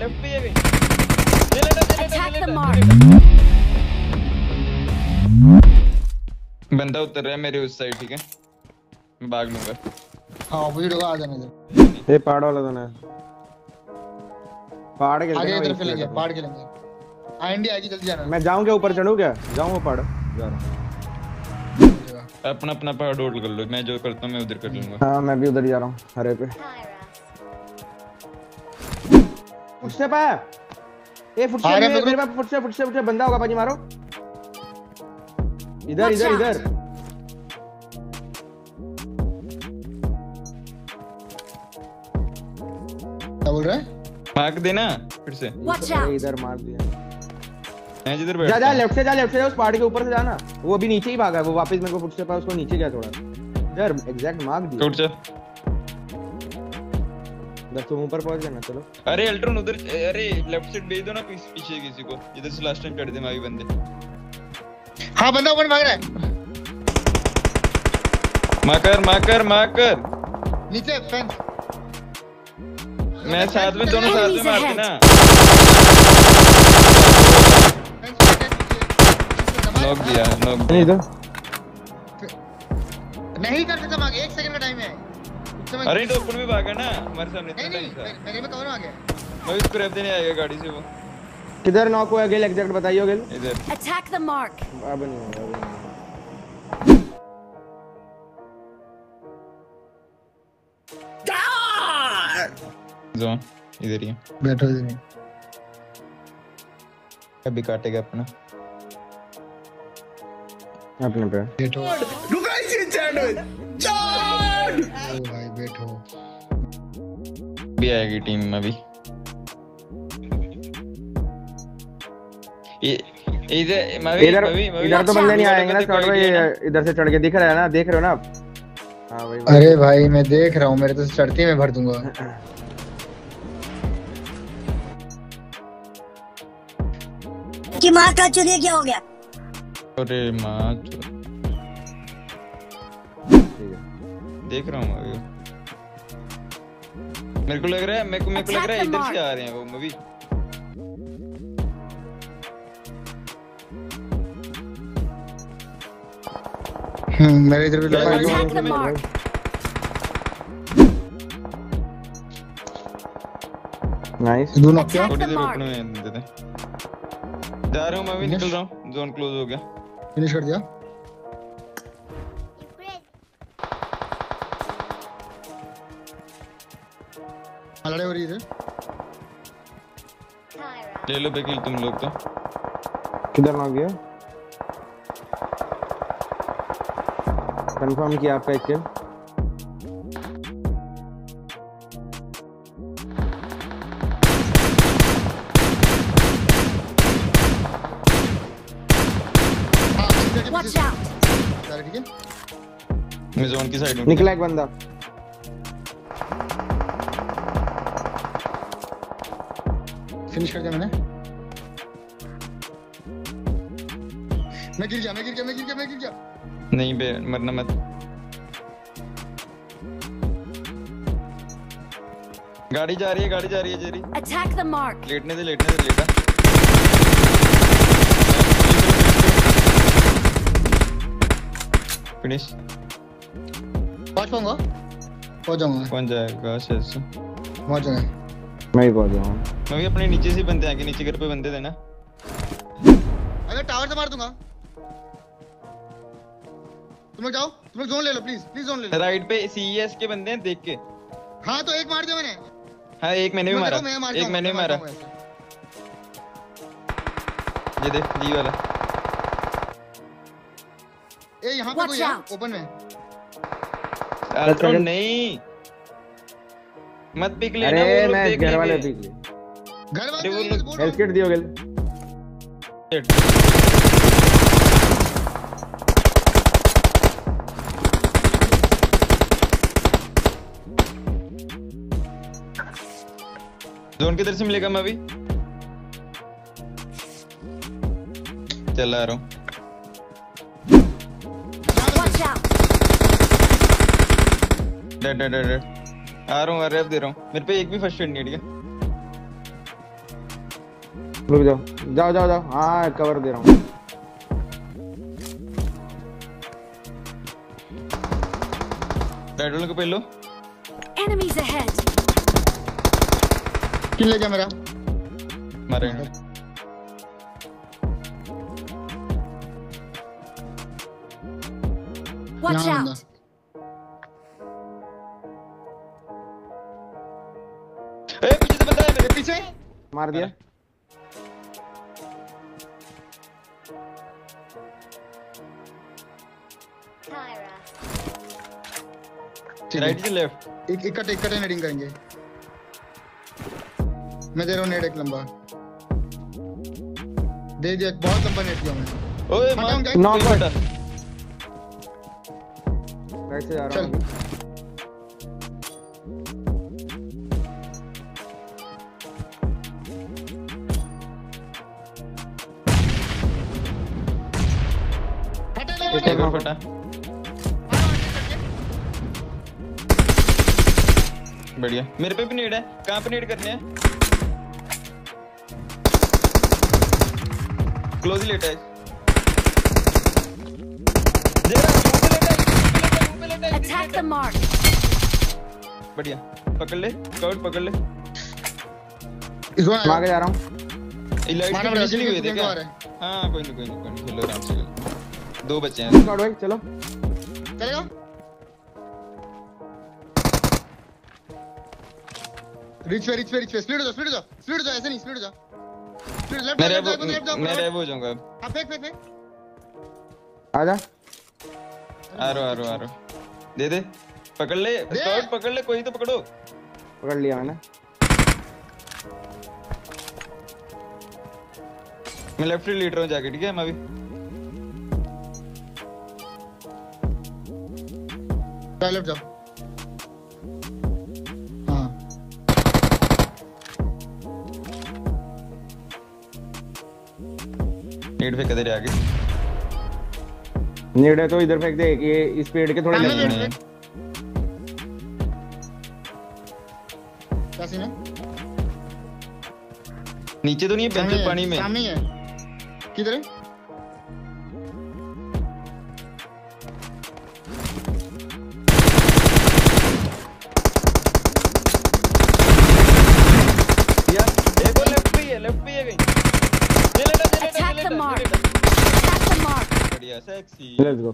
Left पे ये भी। जेलेटा Attack the जेलेटा बंदा उतर रहा है मेरे उस साइड ठीक है? मैं भाग लूँगा। हाँ वही होगा आ जाने दे। ये पहाड़ वाला तो ना। पहाड़ के आगे इधर खेलेंगे पहाड़ खेलेंगे आईएनडी आएगी जल्दी जाना। मैं जाऊँ क्या ऊपर चढ़ूं क्या? जाऊँ वो पहाड़? जा रहा हूँ। अपना अपना पहाड़ होल्ड कर लो। मैं जो करता हूँ मैं उधर कर लूँगा। हाँ मैं भी उधर जा रहा हूँ हरे पे। फुटस्टेप है ये आ फुटस्टेप मेरे मेरे पास फुटस्टेप फुटस्टेप फुटस्टेप बंदा होगा पाजी मारो। इधर इधर इधर। क्या बोल रहा है? मार्क देना फिर से. इधर मार दिया। मैं जिधर जा बैठा जा। लेफ़्ट से जा लेफ़्ट से जा उस पहाड़ के ऊपर से जाना। वो अभी नीचे ही भागा है वो वापस मेरे को फुटस्टेप है उसको नीचे गया थोड़ा। यार एग्जैक्ट मार्क दिया। उठ जा। बस तुम ऊपर पहुँच गए ना चलो। अरे अल्ट्रॉन उधर अरे लेफ़्ट साइड भेज दो ना पीछे पीछे किसी को। इधर से लास्ट टाइम चढ़ दे मावी बंदे। हाँ बंदा ऊपर भाग रहा है। माकर माकर माकर। नीचे फेंस मैं साथ में दोनों साथ में मारते ना। नॉक दिया नॉक नहीं इधर। नहीं कर सकता मांगे एक सेकंड का टाइम है। अरे तो ऊपर में भागा ना हमारे सामने नहीं नहीं मेरे में कवर आ गया मैं उसको रेप देने आएगा गाड़ी से वो। किधर नॉक हुआ गेल एग्जैक्ट बताइए गेल इधर। Attack the mark. अब नहीं अब नहीं जोन इधर ही बैठो इधर अभी काटेगा अपना। अपने पे। बैठो। ओ भाई बैठो। भी आएगी टीम में भी इधर इधर तो बंदे नहीं आएँगे ना देखो स्कॉट भाई इधर से चढ़ के दिख रहा है ना देख रहे हो ना आप? हाँ वही वही। अरे भाई मैं देख रहा हूँ मेरे तो चढ़ते में भर दूँगा। कि माँ का चुनिए क्या हो गया? अरे माँ देख रहा हूँ अभी। मेरे को लग रहा है मेरे को मेरे को लग रहा है इधर से आ रहे हैं वो मूवी हम्म मेरे इधर भी लगा the mark. नाइस दो नॉक किया? थोड़ी देर रुकने में दे दे जा रहा हूँ मैं भी निकल रहा हूँ। जोन क्लोज हो गया। फिनिश कर दिया? हाँ, लड़ाई हो रही है ले लो बेकिल तुम लोग तो। किधर नॉक गया? कंफर्म किया आपका एक किल हाँ इधर के Watch पीछे out. से। चलो, ठीक है? मैं जोन की साइड हूँ। निकला एक बंदा। फिनिश कर दिया मैंने मैं गिर गया मैं गिर गया मैं गिर गया मैं गिर गया नहीं बे मरना मत। गाड़ी जा रही है गाड़ी जा रही है जेरी। Attack the mark. लेटने दे लेटने दे लेटा। फिनिश पहुँच पाऊँगा? पहुँच जाऊँगा। कौन जाएगा शेष पहुँच जाऊँगा। मैं ही पहुँच जाऊँ मैं भी अपने नीचे से बंदे आएँगे नीचे घर पे बंदे थे ना। अगर टावर से मार दूँगा। तुम लोग जाओ तुम लोग जोन ले लो प्लीज़ प्लीज़ जोन ले लो। राइट पे सीएस के बंदे हैं देख के। हाँ तो एक मार दिया मैंने। हाँ एक मैंने भी मारा। एक मैंने भी मारा ये देख जी वाला। ए यहाँ पे कोई है? ओपन में। Second. नहीं। मत पिक लेना अरे वो मैं घर वाले। पीक लिए घर वो वाले लोग- बोल हेल्थ किट दियो गेल। जोन किधर से मिलेगा मैं अभी? चल आ रहा हूँ। डेड डेड डेड आ रहा हूँ रेप दे रहा हूँ। मेरे पे एक भी फ़र्स्ट एड नहीं है ठीक है। रुक जाओ। जाओ जाओ जाओ। हाँ कवर दे रहा हूँ। वाले को पहले लो। Enemies ahead. किल ले गया मेरा। मारे Watch out. ए पीछे से बंदा है मेरे पीछे। मार दिया। राइट से लेफ़्ट। एक इकट्ठे इकट्ठे नेडिंग करेंगे। मैं दे रहा हूँ नेड एक लंबा। दे दिया बहुत लंबा नेट दिया मैं ओए मार? Knock कोई राइट से जा रहा हूँ। फटा। बढ़िया। मेरे पे भी नीड है। कहाँ पे नीड करने हैं? क्लोज लेट है। हूँ, है, है, है, Attack the mark. बढ़िया। पकड़ ले स्काउट पकड़ ले। इसको मैं आगे जा रहा हूँ। ये लाइट मारा की नहीं हुई थी सिंगल क्या? है। हाँ कोई नहीं कोई नहीं कोई नहीं। खेलो आराम से। खेलो दो बच्चे हैं। स्क्वाड भाई चलो। चलेगा रिच पे रिच पे रिच पे। स्पीड हो जाओ स्पीड हो जाओ। स्पीड हो जाओ ऐसे नहीं स्पीड हो जाओ। स्पीड लेफ़्ट मैं रेव मैं रेव हो जाऊँगा। अब हाँ फेंक फेंक फेंक। आजा। आ रहा आ रहा आ रहा दे दे। पकड़ ले। दे। पकड़ ले कोई तो पकड़ो। पकड़ लिया मैंने। मैं लेफ़्ट लीड रहा हूँ जाके ठीक है मैं अभी लेफ़्ट जाओ। हाँ। नीड फेंक तेरे आगे? नीड है तो इधर फेंक दे ये इस पेड़ के थोड़े लगे नहीं। क्या सीन है? नीचे तो नहीं है है, पानी में। सामने है। किधर है? बढ़िया सेक्सी लेट्स गो